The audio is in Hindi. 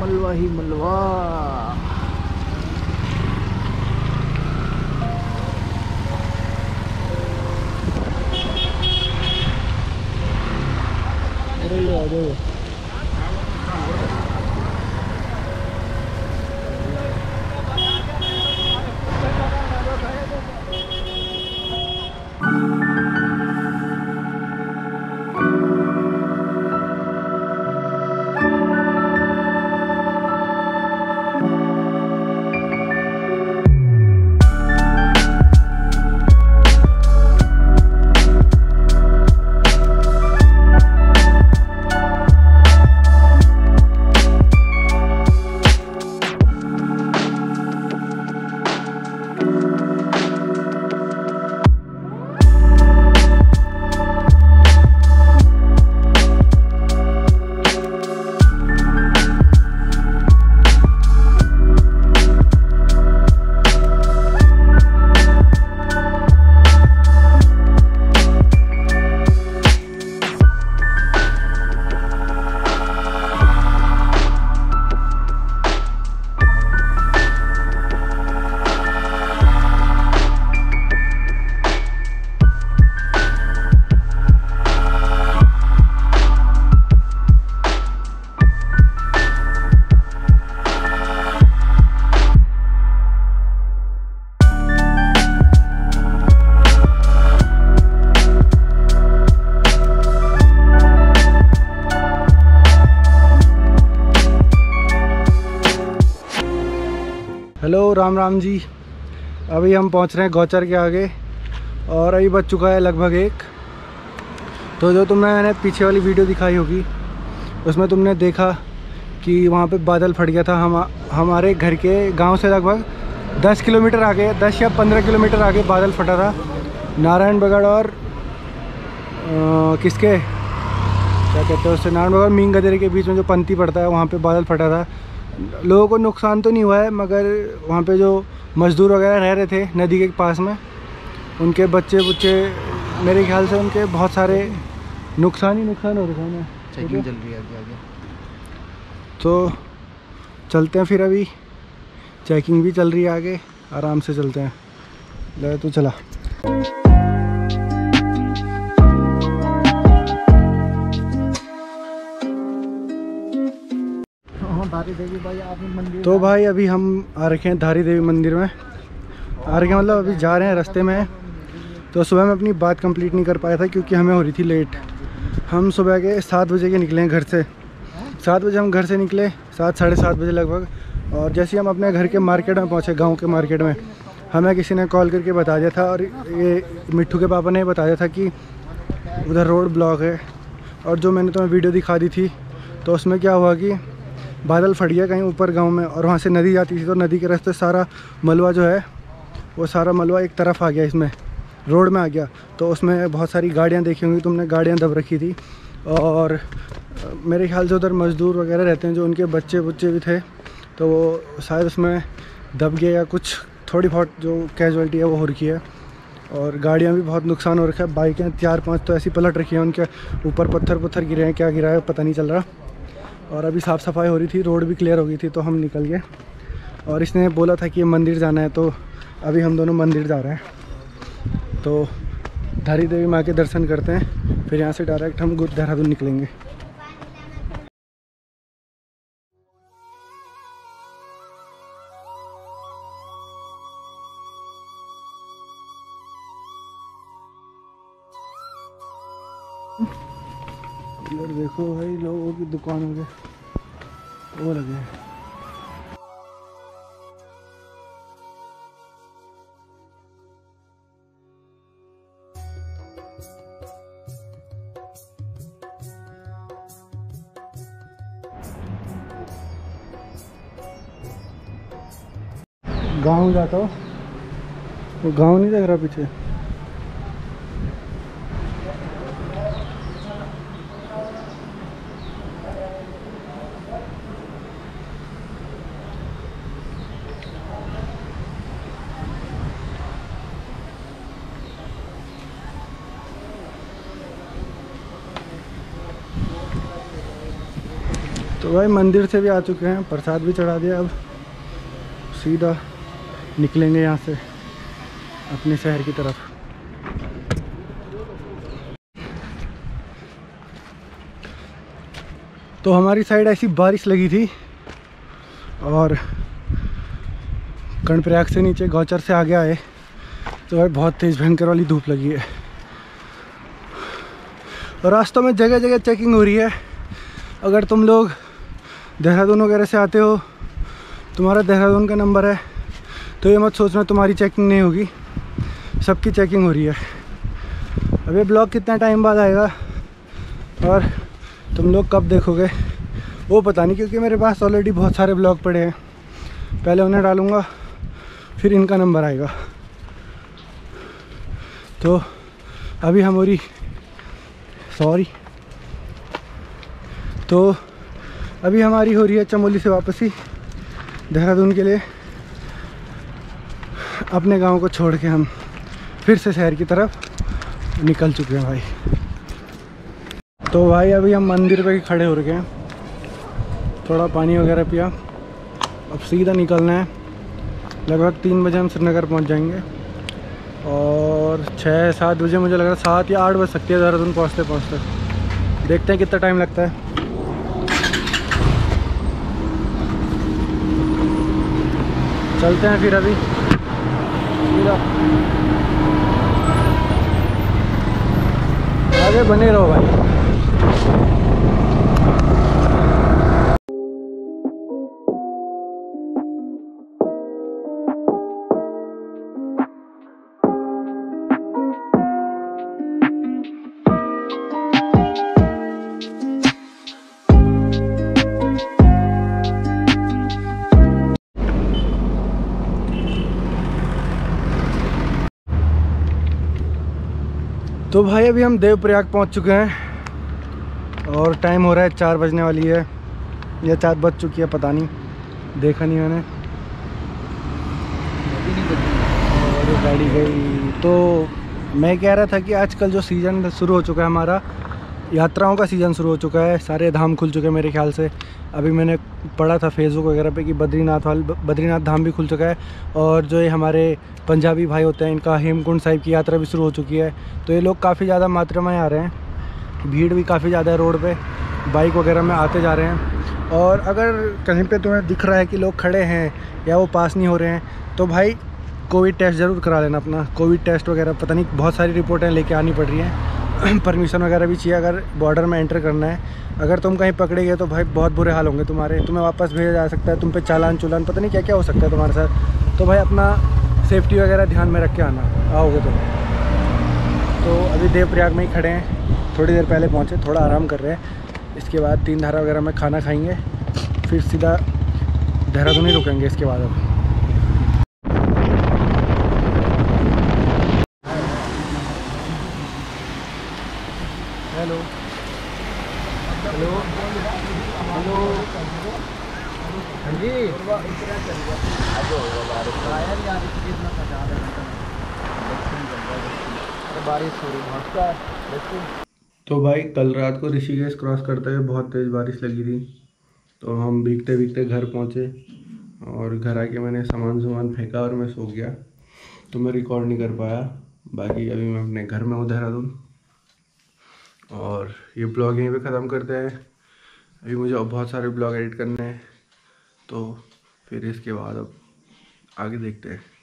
मलवा। ही मलवा अरे ये हेलो राम राम जी। अभी हम पहुँच रहे हैं गौचर के आगे और अभी बज चुका है लगभग एक। तो जो तुमने मैंने पीछे वाली वीडियो दिखाई होगी उसमें तुमने देखा कि वहाँ पे बादल फट गया था। हम हमारे घर के गाँव से लगभग 10 किलोमीटर आगे 10 या 15 किलोमीटर आगे बादल फटा था। नारायण बगड़ और अ, किसके? क्या कहते हैं उससे नारायण बगड़ मीन गदेरे के बीच में जो पंक्ति पड़ता है वहाँ पर बादल फटा था। लोगों को नुकसान तो नहीं हुआ है मगर वहाँ पे जो मज़दूर वगैरह रह रहे थे नदी के पास में उनके बच्चे बुच्चे मेरे ख्याल से उनके बहुत सारे नुकसान ही नुकसान हो रहे थे ना चेकिंग चल रही है आगे आगे। तो चलते हैं फिर अभी। चेकिंग भी चल रही है आगे आराम से चलते हैं। ले तो चला। तो भाई अभी हम आ रखे हैं धारी देवी मंदिर में। आ रखे मतलब अभी जा रहे हैं रास्ते में। तो सुबह में अपनी बात कंप्लीट नहीं कर पाया था क्योंकि हमें हो रही थी लेट। हम सुबह के सात बजे के निकले हैं घर से। सात बजे हम घर से निकले सात साढ़े सात बजे लगभग। और जैसे ही हम अपने घर के मार्केट में पहुँचे गाँव के मार्केट में हमें किसी ने कॉल करके बता दिया था और ये मिट्टू के पापा ने बता दिया था कि उधर रोड ब्लॉक है। और जो मैंने तुम्हें वीडियो दिखा दी थी तो उसमें क्या हुआ कि बादल फट गया कहीं ऊपर गाँव में और वहाँ से नदी जाती थी तो नदी के रास्ते सारा मलबा जो है, वो सारा मलबा एक तरफ़ आ गया इसमें, रोड में आ गया। तो उसमें बहुत सारी गाड़ियाँ देखी होंगी, तुमने गाड़ियाँ दब रखी थी। और मेरे ख्याल से उधर मज़दूर वगैरह रहते हैं, जो उनके बच्चे बुच्चे भी थे तो वो शायद उसमें दब गया या कुछ, थोड़ी बहुत जो कैजुअलिटी है वो हो रखी है। और गाड़ियाँ भी बहुत नुकसान हो रखा है, बाइकें, चार पाँच तो ऐसी पलट रखी हैं, उनके ऊपर पत्थर पत्थर गिरे हैं, क्या गिरा है, पता नहीं चल रहा। और अभी साफ़ सफ़ाई हो रही थी, रोड भी क्लियर हो गई थी तो हम निकल गए। और इसने बोला था कि मंदिर जाना है तो अभी हम दोनों मंदिर जा रहे हैं। तो धारी देवी माँ के दर्शन करते हैं, फिर यहाँ से डायरेक्ट हम देहरादून निकलेंगे। देखो भाई, लोगों की दुकानों के वो लगे गाँव जाता हो। वो गाँव नहीं देख रहा पीछे। तो भाई मंदिर से भी आ चुके हैं, प्रसाद भी चढ़ा दिया। अब सीधा निकलेंगे यहाँ से अपने शहर की तरफ़। तो हमारी साइड ऐसी बारिश लगी थी और कर्णप्रयाग से नीचे गौचर से आगे आए तो भाई बहुत तेज़ भयंकर वाली धूप लगी है। और रास्तों में जगह जगह चेकिंग हो रही है। अगर तुम लोग देहरादून वगैरह से आते हो, तुम्हारा देहरादून का नंबर है तो ये मत सोचना तुम्हारी चेकिंग नहीं होगी, सबकी चेकिंग हो रही है। अब ये ब्लॉग कितना टाइम बाद आएगा, और तुम लोग कब देखोगे? वो पता नहीं, क्योंकि मेरे पास ऑलरेडी बहुत सारे ब्लॉग पड़े हैं। पहले उन्हें डालूँगा, फिर इनका नंबर आएगा। तो अभी हमारी सॉरी तो अभी हमारी हो रही है चमोली से वापसी, देहरादून के लिए। अपने गाँव को छोड़ के हम फिर से शहर की तरफ़ निकल चुके हैं भाई। तो भाई अभी हम मंदिर पे खड़े हो रखे हैं। थोड़ा पानी वगैरह पिया। अब सीधा निकलना है। लगभग तीन बजे हम श्रीनगर पहुँच जाएँगे। और छः, सात बजे मुझे लग रहा है, सात या आठ बज सकती है देहरादून पहुँचते पहुँचते देखते हैं कितना टाइम लगता है। चलते हैं फिर अभी। आगे बने रहो भाई। तो भाई अभी हम देवप्रयाग पहुँच चुके हैं और टाइम हो रहा है चार बजने वाली है या चार बज चुकी है, पता नहीं। देखा नहीं मैंने। और गाड़ी गई। तो मैं कह रहा था कि आजकल जो सीज़न शुरू हो चुका है हमारा, यात्राओं का सीज़न शुरू हो चुका है, सारे धाम खुल चुके हैं मेरे ख्याल से। अभी मैंने पढ़ा था फेसबुक वगैरह पे कि बद्रीनाथ वाल बद्रीनाथ धाम भी खुल चुका है और जो ये हमारे पंजाबी भाई होते हैं, इनका हेमकुंड साहिब की यात्रा भी शुरू हो चुकी है। तो ये लोग काफ़ी ज़्यादा मात्रा में आ रहे हैं। भीड़ भी काफ़ी ज़्यादा है रोड पर बाइक वगैरह में आते जा रहे हैं। और अगर कहीं पर तुम्हें दिख रहा है कि लोग खड़े हैं या वो पास नहीं हो रहे हैं तो भाई कोविड टेस्ट ज़रूर करा लेना अपना। कोविड टेस्ट वगैरह, पता नहीं, बहुत सारी रिपोर्टें लेके आनी पड़ रही हैं। परमिशन वगैरह भी चाहिए, अगर बॉर्डर में एंटर करना है। अगर तुम कहीं पकड़े गए तो भाई बहुत बुरे हाल होंगे तुम्हारे। तुम्हें वापस भेजा जा सकता है, तुम पे चालान चुलान, पता नहीं क्या क्या हो सकता है तुम्हारे साथ। तो भाई अपना सेफ्टी वगैरह ध्यान में रख के आना, आओगे तुम तो अभी देवप्रयाग में ही खड़े हैं, थोड़ी देर पहले पहुँचे, थोड़ा आराम कर रहे हैं। इसके बाद तीन धारा वगैरह में खाना खाएँगे, फिर सीधा देहरादून ही रुकेंगे इसके बाद अब हेलो हेलो हेलो हाँ तो भाई, कल रात को ऋषिकेश क्रॉस करते हुए बहुत तेज़ बारिश लगी थी। तो हम भीगते भीगते घर पहुँचे और घर आके मैंने सामान सामान फेंका और मैं सो गया। तो मैं रिकॉर्ड नहीं कर पाया। बाकी अभी मैं अपने घर में हूँ, देहरादून। और ये ब्लॉग यहीं पे ख़त्म करते हैं। अभी मुझे बहुत सारे ब्लॉग एडिट करने हैं। तो फिर इसके बाद अब आगे देखते हैं।